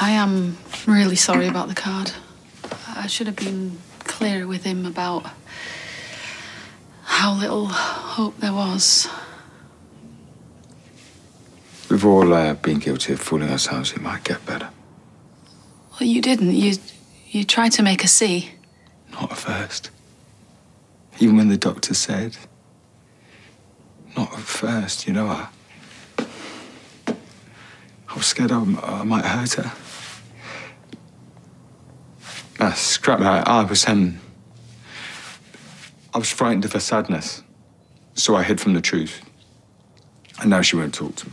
I am really sorry about the card. I should have been clearer with him about how little hope there was. We've all uh, been guilty of fooling ourselves. It might get better. Well, you didn't. You you tried to make her see. Not at first. Even when the doctor said. Not at first, you know. I was scared I, I might hurt her. Ah, scrap that. I was um. I was frightened of her sadness, so I hid from the truth. And now she won't talk to me.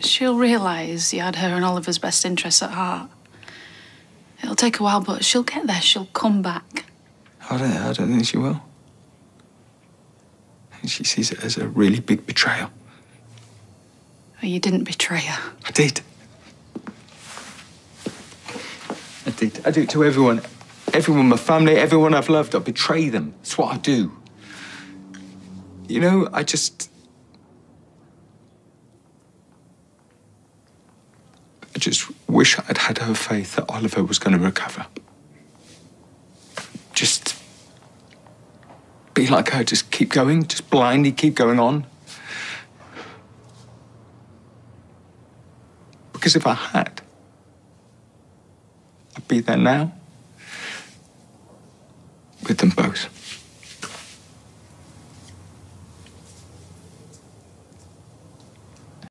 She'll realise you had her and Oliver's best interests at heart. It'll take a while, but she'll get there. She'll come back. I don't, I don't think she will. She sees it as a really big betrayal. You didn't betray her. I did. I did. I do it to everyone. Everyone, my family, everyone I've loved. I betray them. That's what I do. You know, I just. I just wish I'd had her faith that Oliver was going to recover. Just be like her, just keep going, just blindly keep going on. Because if I had, I'd be there now with them both.